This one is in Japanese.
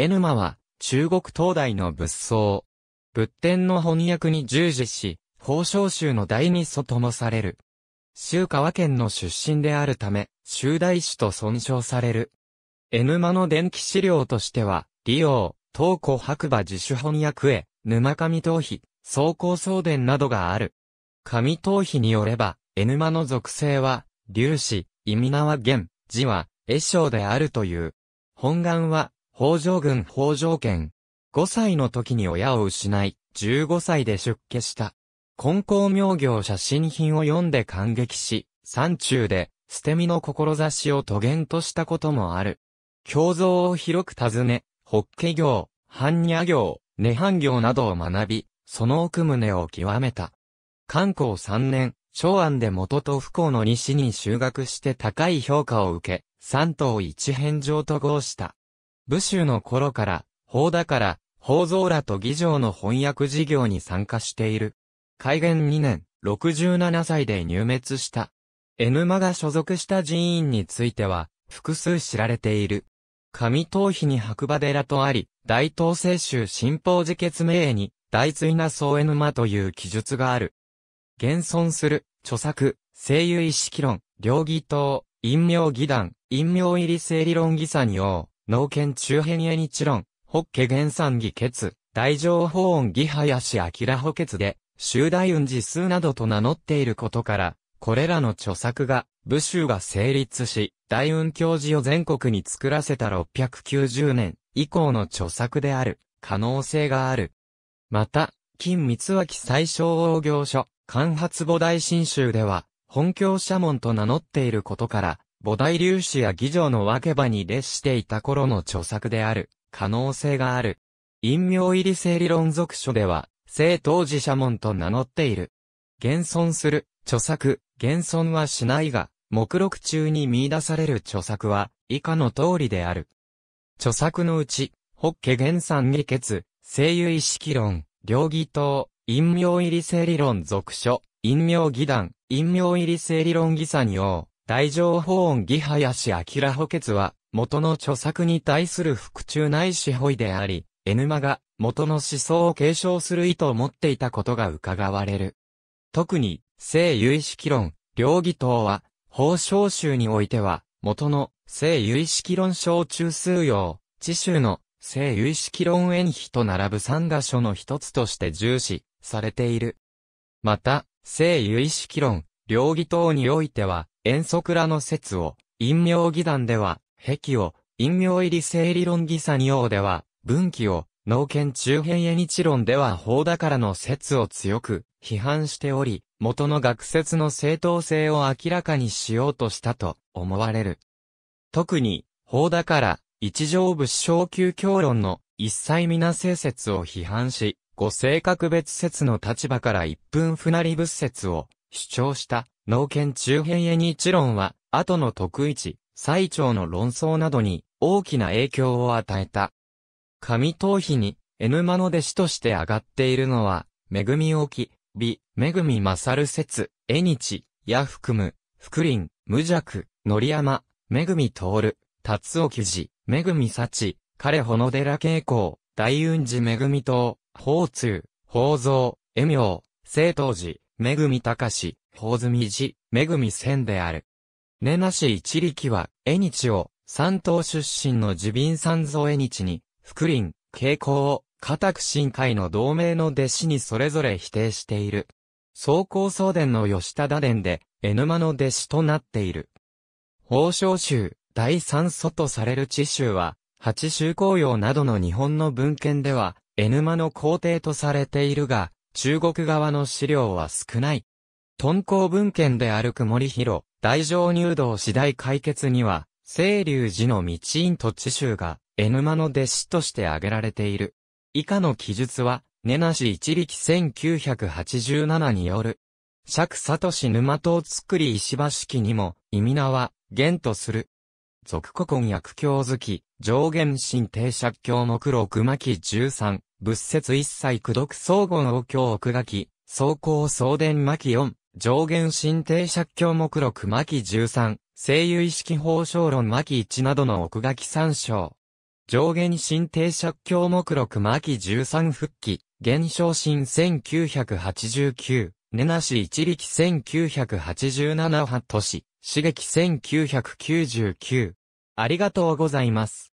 エヌマは中国東大の仏僧。仏典の翻訳に従事し、宝生宗の第二祖ともされる。州川県の出身であるため、州大師と尊称される。エヌマの伝記資料としては、利用、東古白馬自主翻訳へ、沼上頭皮、総高送伝などがある。上頭皮によれば、エヌマの属性は、粒子、意味名は元、字は、絵章であるという。本願は、北条郡北条県。5歳の時に親を失い、15歳で出家した。根高明行写真品を読んで感激し、山中で、捨て身の志を遂言としたこともある。教像を広く尋ね、法華行、般若行、涅槃行などを学び、その奥旨を極めた。観光3年、長安で元と不幸の西に修学して高い評価を受け、三島一返上と号した。武州の頃から、法だから、法蔵らと議場の翻訳事業に参加している。開元2年、67歳で入滅した。N マが所属した寺院については、複数知られている。上頭皮に白馬寺とあり、大東西州新法寺決名に、大追な総 N マという記述がある。現存する、著作、声優意識論、両義党、陰陽義団、陰陽入り整理論義産用、農研中編へ日論、ホッケ原産義決、大乗法音義林明補欠で、修大運字数などと名乗っていることから、これらの著作が、武州が成立し、大運教授を全国に作らせた690年以降の著作である、可能性がある。また、金三脇最小王行書、関発菩提新州では、本教社門と名乗っていることから、菩提粒子や議場の分け場に列していた頃の著作である、可能性がある。陰陽入り整理論属書では、聖当時社門と名乗っている。現存する、著作、現存はしないが、目録中に見出される著作は、以下の通りである。著作のうち、ホッケ原産議決、声優意識論、両義党、陰陽入り整理論属書、陰陽義団、陰陽入り整理論義産用、大乗法音義林明補欠は、元の著作に対する復中ないしほいであり、エヌマが元の思想を継承する意図を持っていたことが伺われる。特に、聖有意識論、両義党は、法章集においては、元の聖有意識論小中数用、知州の聖有意識論演碑と並ぶ三画書の一つとして重視されている。また、聖有意識論、両義等においては、遠足らの説を、陰陽義団では、壁を、陰陽入り聖理論義作用では、分岐を、農研中編へ日論では法だからの説を強く批判しており、元の学説の正当性を明らかにしようとしたと思われる。特に、法だから、一条物小級教論の一切皆性説を批判し、五性格別説の立場から一分不なり仏説を主張した農研中編へ日論は、後の徳一、最長の論争などに大きな影響を与えた。上頭皮に、N マの弟子として上がっているのは、恵み置き、美、恵み勝説、絵日、や含む、福林、無弱、のり山、恵み通、達尾記事、恵み幸、彼ほの寺傾向、大雲寺恵み島、法通、法蔵、恵明、聖当寺、恵み高し、法積寺、恵み仙である。根なし一力は、絵日を、三島出身の自民三蔵絵日に、福林、傾向を、家宅新会の同盟の弟子にそれぞれ否定している。総高総伝の吉田田伝で、エヌマの弟子となっている。宝生宗、第三祖とされる知州は、八州公用などの日本の文献では、エヌマの皇帝とされているが、中国側の資料は少ない。敦煌文献である曇り広、大乗入道次第解決には、清流寺の道院と知州が、エヌマの弟子として挙げられている。以下の記述は、根なし一力1987による。釈里氏沼戸作り石橋記にも、意味名は、元とする。俗古今薬教好き、上限神定釈教目録巻13、仏説一切苦読総言王教奥書き、総行総伝巻4、上限神定借教目録巻13、声優意識法章論巻1などの奥書き参照。上限神定借教目録巻13復帰、現象神1989、根なし一力1987ハ都市、刺激1999。ありがとうございます。